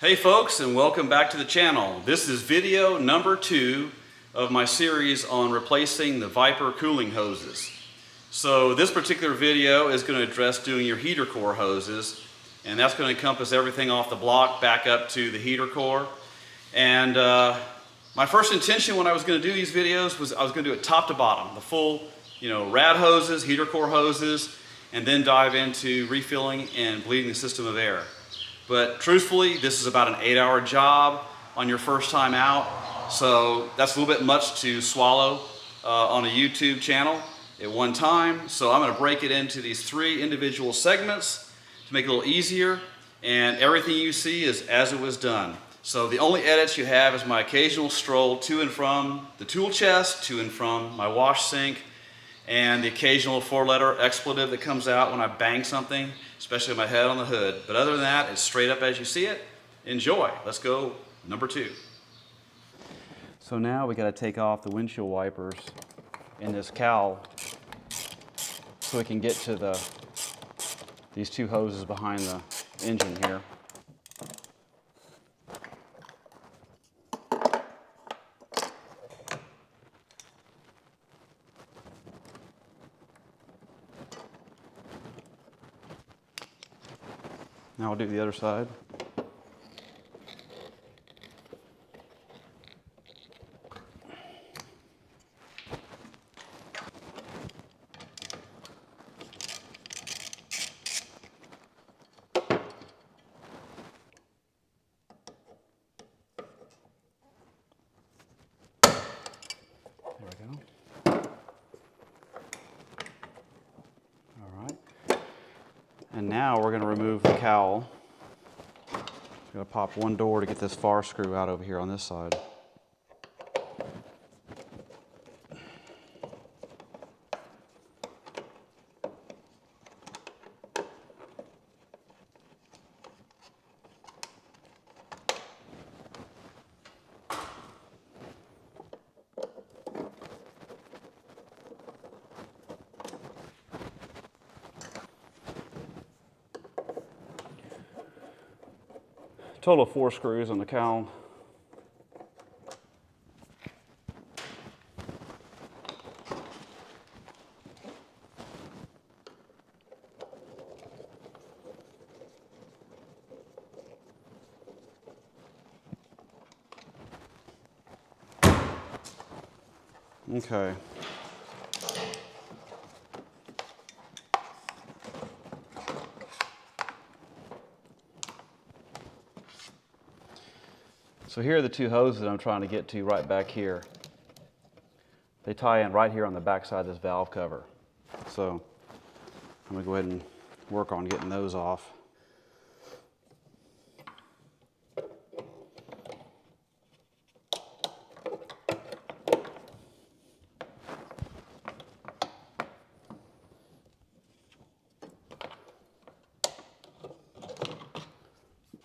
Hey folks and welcome back to the channel. This is video number two of my series on replacing the Viper cooling hoses. So this particular video is going to address doing your heater core hoses and that's going to encompass everything off the block back up to the heater core. And uh, my first intention when I was going to do these videos was I was going to do it top to bottom, the full, you know, rad hoses, heater core hoses, and then dive into refilling and bleeding the system of air. But truthfully, this is about an eight hour job on your first time out. So that's a little bit much to swallow uh, on a YouTube channel at one time. So I'm gonna break it into these three individual segments to make it a little easier. And everything you see is as it was done. So the only edits you have is my occasional stroll to and from the tool chest, to and from my wash sink, and the occasional four letter expletive that comes out when I bang something, especially my head on the hood. But other than that, it's straight up as you see it. Enjoy. Let's go number two. So now we got to take off the windshield wipers in this cowl so we can get to the these two hoses behind the engine here. We'll do the other side. There we go. All right. And now we're going to remove the cowl. We're going to pop one door to get this far screw out over here on this side. Total of four screws on the cowl. Okay. So here are the two hoses that I'm trying to get to right back here. They tie in right here on the back side of this valve cover. So I'm gonna go ahead and work on getting those off.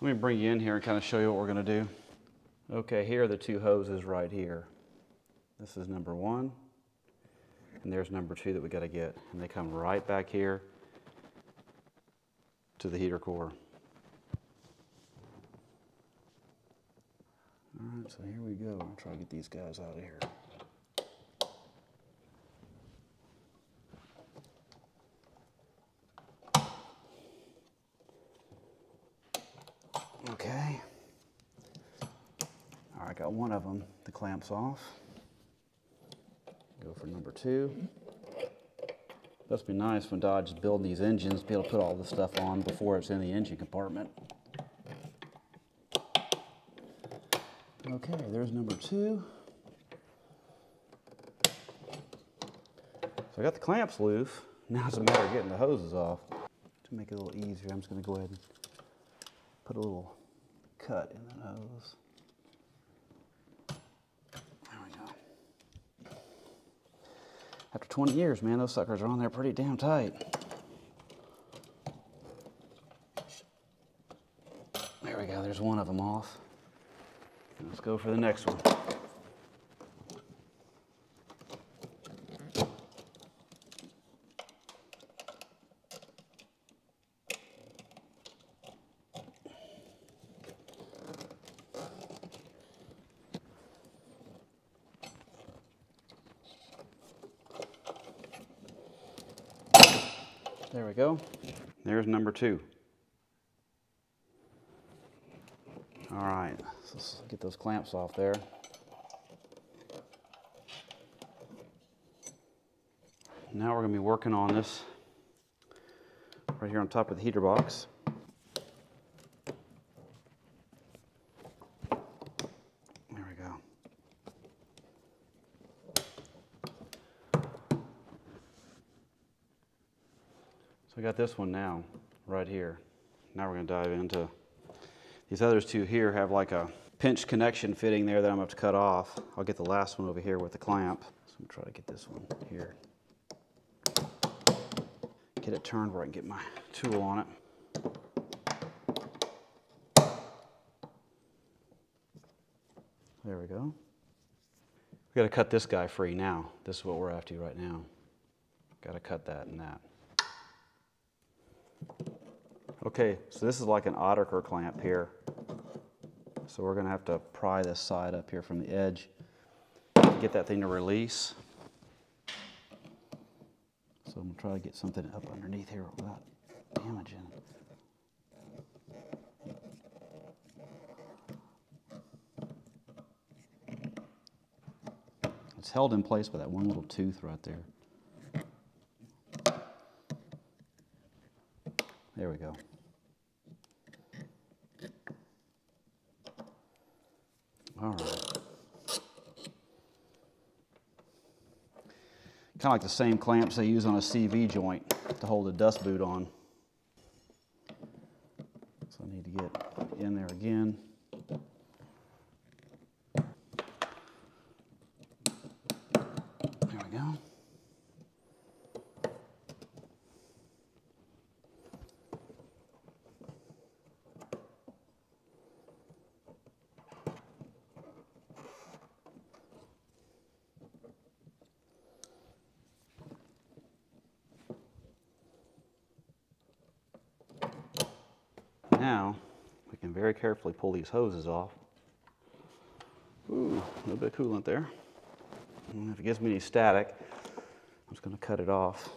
Let me bring you in here and kind of show you what we're gonna do. Okay, here are the two hoses right here. This is number one, and there's number two that we gotta get. And they come right back here to the heater core. All right, so here we go. I'll try to get these guys out of here. Okay. Right, got one of them, the clamps off. Go for number two. Must be nice when Dodge is building these engines, to be able to put all this stuff on before it's in the engine compartment. Okay, there's number two. So I got the clamps loose. Now it's a matter of getting the hoses off. To make it a little easier, I'm just gonna go ahead and put a little cut in the hose. There we go. After 20 years, man, those suckers are on there pretty damn tight. There we go, there's one of them off. Let's go for the next one. There we go. There's number two. All right, let's get those clamps off there. Now we're going to be working on this right here on top of the heater box. There we go. So I got this one now, right here. Now we're to dive into these others two here have like a pinch connection fitting there that I'm to have to cut off. I'll get the last one over here with the clamp. So I'm to try to get this one here. Get it turned where I can get my tool on it. There we go. We got to cut this guy free now. This is what we're after right now. Got to cut that and that. Okay, so this is like an Oetiker clamp here. So we're gonna have to pry this side up here from the edge to get that thing to release. So I'm gonna try to get something up underneath here without damaging. it. It's held in place by that one little tooth right there. There we go. All right. Kind of like the same clamps they use on a CV joint to hold a dust boot on. So I need to get in there again. There we go. Now, we can very carefully pull these hoses off. Ooh, a little bit of coolant there. And if it gives me any static, I'm just going to cut it off.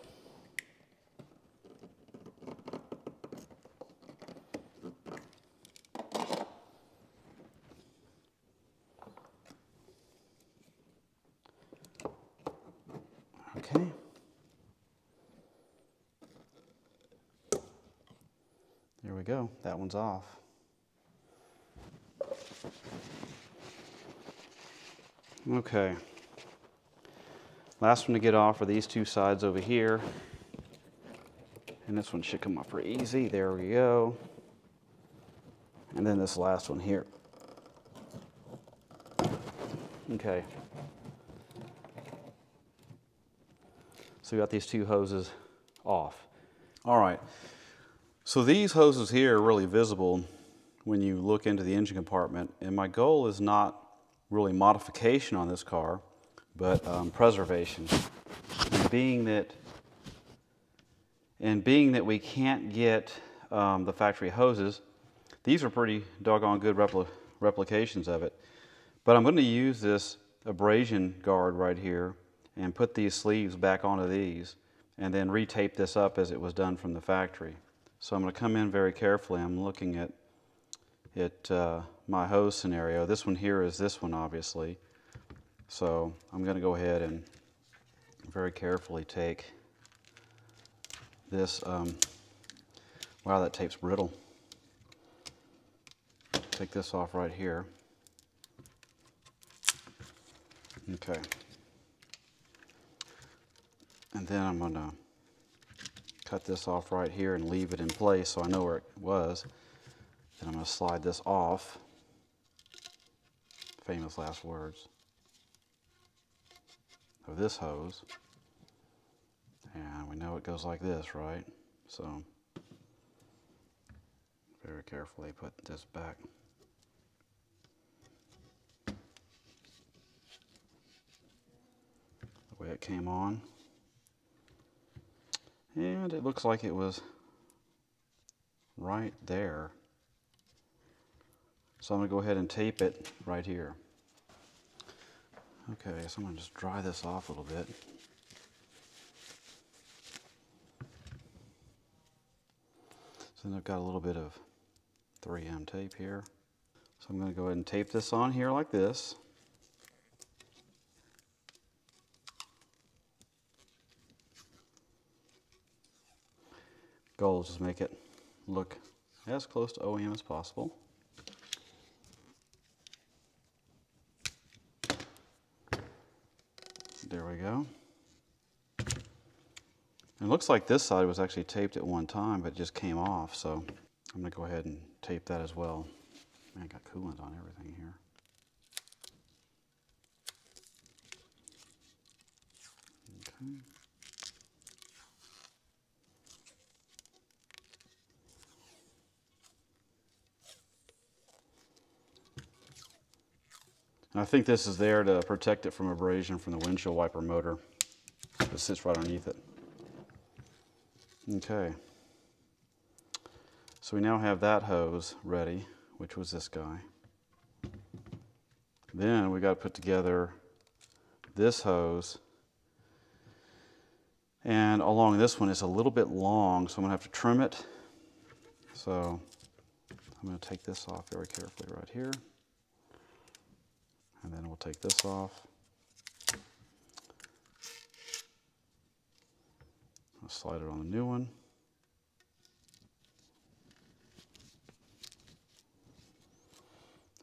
Okay. There we go. That one's off. Okay. Last one to get off are these two sides over here. And this one should come off pretty easy. There we go. And then this last one here. Okay. So we got these two hoses off. All right. So these hoses here are really visible when you look into the engine compartment. And my goal is not really modification on this car, but um, preservation. And being that, and being that we can't get um, the factory hoses, these are pretty doggone good repli replications of it. But I'm going to use this abrasion guard right here and put these sleeves back onto these and then retape this up as it was done from the factory. So I'm going to come in very carefully. I'm looking at, at uh, my hose scenario. This one here is this one, obviously. So I'm going to go ahead and very carefully take this. Um, wow, that tape's brittle. Take this off right here. Okay. And then I'm going to cut this off right here and leave it in place so I know where it was. Then I'm going to slide this off. Famous last words. Of this hose. And we know it goes like this, right? So, very carefully put this back. The way it came on. And it looks like it was right there. So I'm going to go ahead and tape it right here. Okay, so I'm going to just dry this off a little bit. So then I've got a little bit of 3M tape here. So I'm going to go ahead and tape this on here like this. Goal is just make it look as close to OEM as possible. There we go. It looks like this side was actually taped at one time, but it just came off, so I'm gonna go ahead and tape that as well. Man, I got coolant on everything here. Okay. I think this is there to protect it from abrasion from the windshield wiper motor that sits right underneath it. Okay. So we now have that hose ready, which was this guy. Then we got to put together this hose. And along this one, is a little bit long, so I'm going to have to trim it. So I'm going to take this off very carefully right here. And then we'll take this off. I'll slide it on the new one.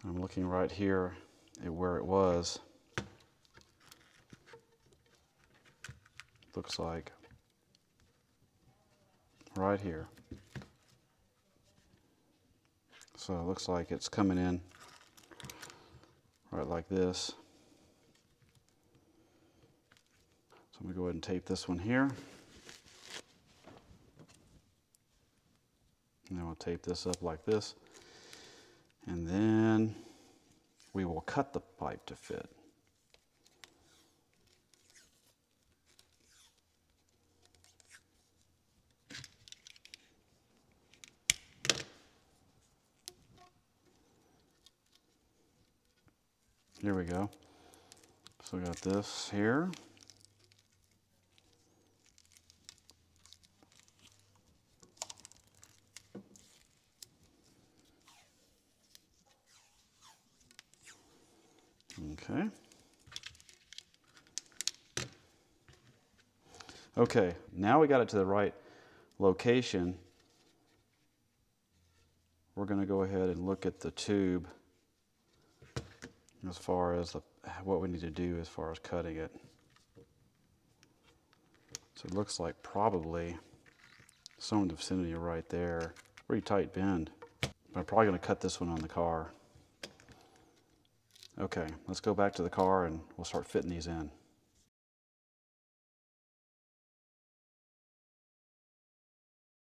I'm looking right here at where it was. Looks like right here. So it looks like it's coming in right like this. So I'm going to go ahead and tape this one here. And then we'll tape this up like this. And then we will cut the pipe to fit. Here we go. So we got this here. Okay. Okay, now we got it to the right location. We're going to go ahead and look at the tube as far as the, what we need to do as far as cutting it. So it looks like probably some the vicinity right there. Pretty tight bend. I'm probably going to cut this one on the car. Okay, let's go back to the car and we'll start fitting these in.